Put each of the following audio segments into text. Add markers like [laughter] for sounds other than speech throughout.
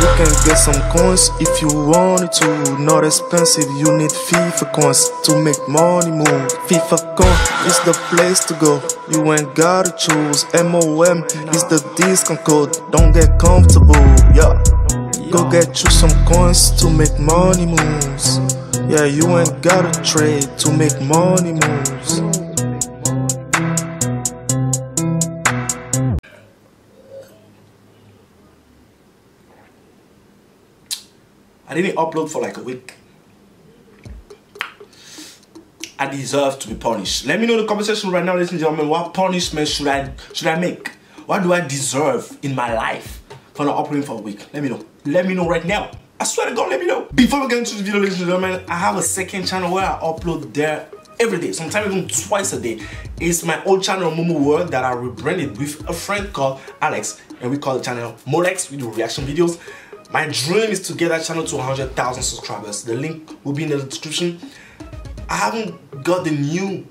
You can get some coins if you wanted to. Not expensive, you need FIFA coins to make money move. FIFA coin is the place to go. You ain't gotta choose. MOM is the discount code. Don't get comfortable, yeah. Go get you some coins to make money moves. Yeah, you ain't gotta trade to make money moves. I didn't upload for like a week. I deserve to be punished. Let me know in the comment section right now, ladies and gentlemen, what punishment should I should I make? What do I deserve in my life for not uploading for a week? Let me know. Let me know right now. I swear to God, let me know. Before we get into the video, ladies and gentlemen, I have a second channel where I upload there every day, sometimes even twice a day. It's my old channel, Momo World, that I rebranded with a friend called Alex, and we call the channel Molex. We do reaction videos. My dream is to get that channel to 100,000 subscribers. The link will be in the description. I haven't got the new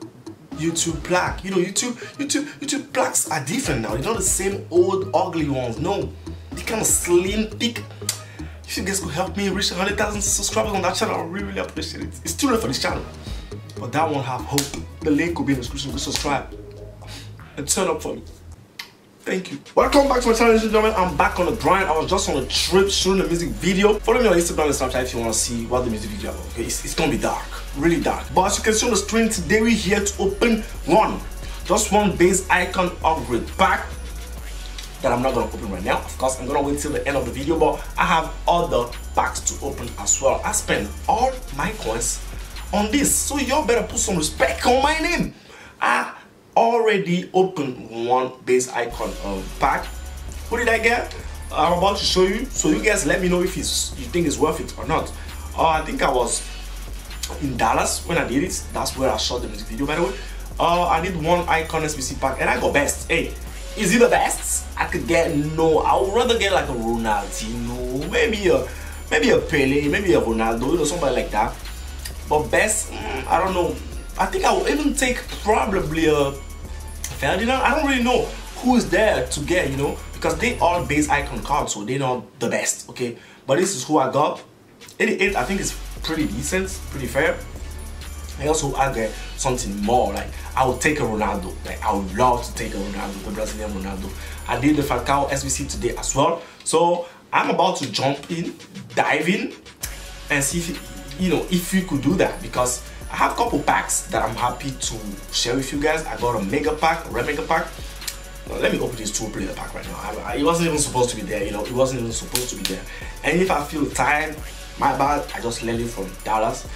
YouTube plaque. You know, YouTube, YouTube, YouTube plaques are different now. They're not the same old ugly ones. No, they kind of slim, thick. If you guys could help me reach 100,000 subscribers on that channel, I really, really appreciate it. It's too late for this channel, but that won't have hope. The link will be in the description. Go subscribe and turn up for me. Thank you. Welcome back to my channel, ladies and gentlemen. I'm back on the grind. I was just on a trip shooting a music video. Follow me on Instagram and Snapchat if you want to see what the music video is. Okay, it's, it's gonna be dark, really dark. But as you can see on the screen today, we're here to open one, just one base icon upgrade pack that I'm not gonna open right now. Of course, I'm gonna wait till the end of the video, but I have other packs to open as well. I spent all my coins on this, so y'all better put some respect on my name. I already opened one base icon um, pack. What did I get? I'm about to show you, so you guys let me know if it's you think it's worth it or not. Uh, I think I was in Dallas when I did it. That's where I shot the music video, by the way. Uh, I did one icon SBC pack and I got Best. Hey, is it the best? I could get no. I would rather get like a Ronaldinho, maybe a maybe a Pele, maybe a Ronaldo, know, somebody like that. But Best, mm, I don't know. I think I will even take probably a Ferdinand. I don't really know who is there to get, you know, because they are base icon cards, so they're not the best, okay? But this is who I got. 88, I think it's pretty decent, pretty fair. I also I get something more like I would take a Ronaldo. Like I would love to take a Ronaldo, the Brazilian Ronaldo. I did the Falcao SBC today as well. So I'm about to jump in, dive in, and see if you know if you could do that because I have a couple packs that I'm happy to share with you guys. I got a mega pack, a red mega pack. Let me open this two player pack right now. I, I, it wasn't even supposed to be there, you know, it wasn't even supposed to be there. And if I feel tired, my bad, I just landed from Dallas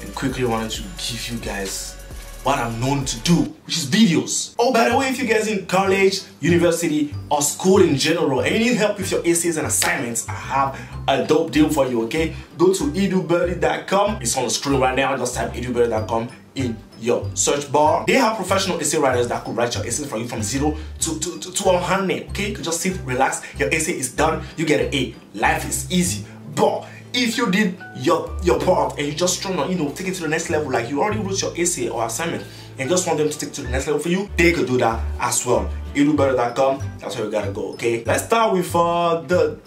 and quickly wanted to give you guys what I'm known to do, which is videos. Oh, by the way, if you guys in college, university, or school in general, and you need help with your essays and assignments, I have a dope deal for you, okay? Go to edubirdie.com. It's on the screen right now. Just type edubirdie.com in your search bar. They have professional essay writers that could write your essay for you from zero to, to, to, to 100, okay? You can just sit, relax, your essay is done, you get an A. Life is easy. But if you did your your part and you just trying to you know take it to the next level like you already wrote your essay or assignment and just want them to take to the next level for you they could do that as well. Edubirdie.com that's where you gotta go okay? Let's start with uh the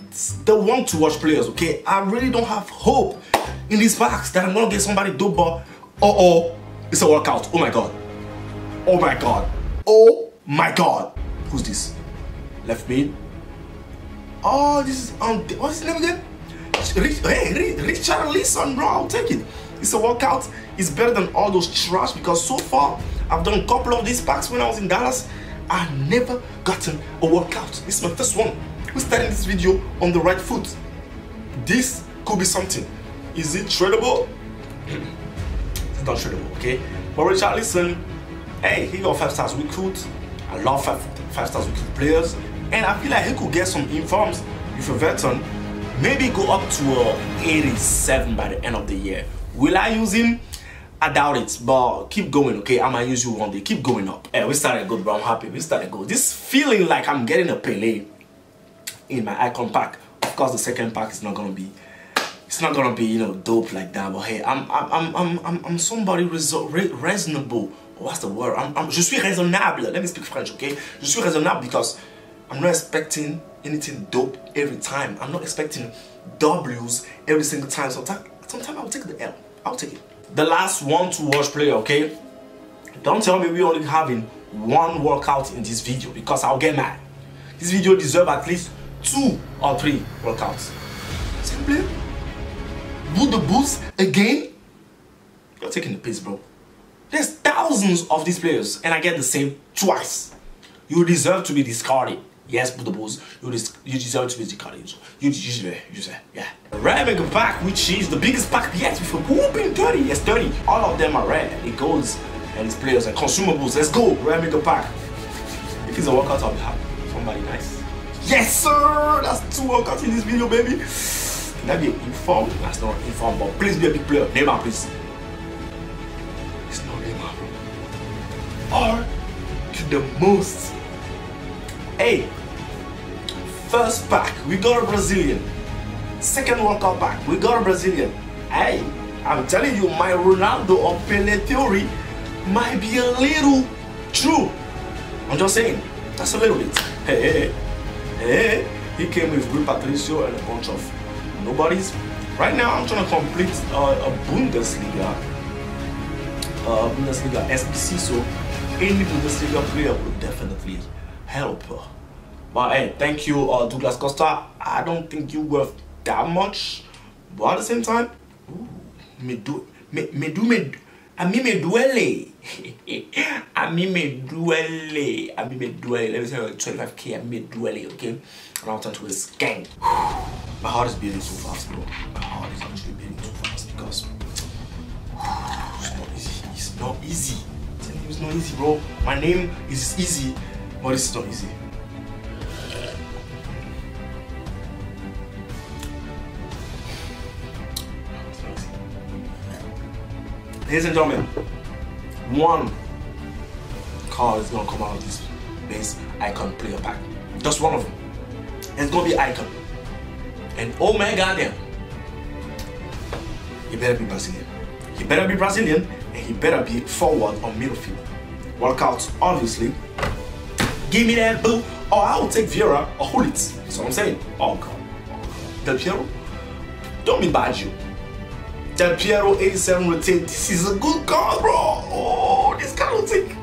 the one to watch players okay? I really don't have hope in these packs that i'm gonna get somebody dope but oh oh it's a walkout. Oh my god. Oh my god. Oh my god. Who's this? Left mid. Oh this is um what's his name again Hey, Richarlison, bro, I'll take it. It's a walkout. It's better than all those trash because so far, I've done a couple of these packs when I was in Dallas. I never gotten a walkout. This is my first one. We're starting this video on the right foot. This could be something. Is it tradable? it's not tradable, okay? But Richarlison, hey, he got five stars recruit. I love five, five stars recruit players. And I feel like he could get some informs if a veteran maybe go up to a 87 by the end of the year. Will I use him? I doubt it, but keep going, okay? I might use you one day. Keep going up. Hey, we started good, bro. I'm happy. We started good. This feeling like I'm getting a Pele in my icon pack. Of course, the second pack is not gonna be. It's not gonna be, you know, dope like that. But hey, I'm, I'm, I'm, I'm, I'm, somebody reasonable. Oh, what's the word? I'm, I'm, je suis raisonnable. Let me speak French, okay? Je suis raisonnable because I'm not expecting anything dope every time. I'm not expecting W's every single time. Sometimes, sometimes I'll take the L. I'll take it. The last one to watch player, okay? Don't tell me we're only having one walkout in this video because I'll get mad. This video deserves at least two or three walkouts. Player? Would the boost again? You're taking the piss, bro. There's thousands of these players, and I get the same twice. You deserve to be discarded. Yes, but the Bulls, you, you deserve to be discarded. You deserve, it, you say, yeah. Red Mega Pack, which is the biggest pack yet a whooping 30. Yes, 30. All of them are red. It goes and it's players and consumables. Let's go, Red Mega Pack. If it's a walkout, I'll be happy. Somebody nice. Yes, sir! That's two walkouts in this video, baby. Can that be informed? That's not informed, but please be a big player. Neymar, please. It's not Neymar, bro. R to the most. Hey, first pack, we got a Brazilian. Second World Cup pack, we got a Brazilian. Hey, I'm telling you, my Ronaldo or Pele theory might be a little true. I'm just saying, that's a little bit. Hey, hey, hey. He came with Rui Patricio and a bunch of nobodies. Right now, I'm trying to complete uh, a Bundesliga, uh, Bundesliga SBC. So any Bundesliga player would definitely help. But hey, thank you, uh, Douglas Costa. I don't think you worth that much, but at the same time, me do me, me do me. A mí me duele. a mí me duele. A mí me duele. Let me say like 25k. A mí me duele, eh, okay? And I'll turn to a skank. [sighs] My heart is beating so fast, bro. My heart is actually beating so fast because [sighs] it's not easy. It's not easy. It's not easy, bro. My name is easy, but it's not easy. Ladies and gentlemen, one card is gonna come out of this base icon player pack. Just one of them. It's gonna be icon. And oh my god damn. He better be Brazilian. He better be Brazilian and he better be forward or middle field. Walkouts, obviously. Give me that boo, or oh, I will take Vieira or Gullit. That's what I'm saying. Oh god. Del Piero, don't be bad you. Del Piero 87 rotate. This is a good card, bro. Oh, this card will take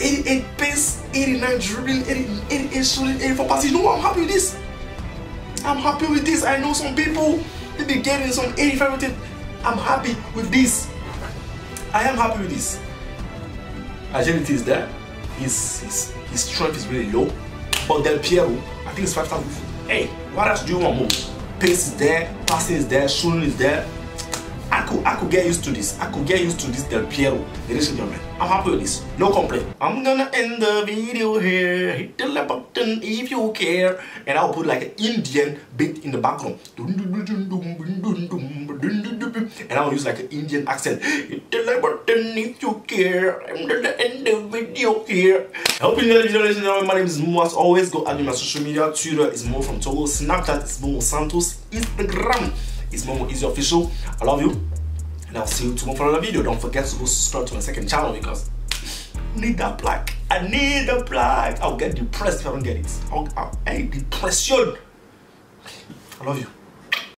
88 pace, 89 dribbling, 88 shooting, 84 passes. You know? I'm happy with this. I'm happy with this. I know some people they be getting some 85 rotate. I'm happy with this. I am happy with this. Agility is there. His, his, his strength is really low. But Del Piero, I think it's 5,000. Hey, what else do you want more? Pace is there, passing is there, shooting is there. I could I could get used to this. I could get used to this Del Piero. Ladies and gentlemen, I'm happy with this. No complaint. I'm gonna end the video here. Hit the like button if you care. And I'll put like an Indian beat in the background. And I'll use like an Indian accent. Hit the like button if you care. I'm gonna end the video here. Hope you enjoyed the video, ladies and gentlemen. My name is Mo. As always, go add me my social media. Twitter is Mo from Togo. Snapchat is Momo Santos. Instagram is Momo Easy Official. I love you. And I'll see you tomorrow for another video. Don't forget to go subscribe to my second channel because I need that plaque. I need the plaque. I'll get depressed if I don't get it. I'll, I'll, hey, depression. I love you.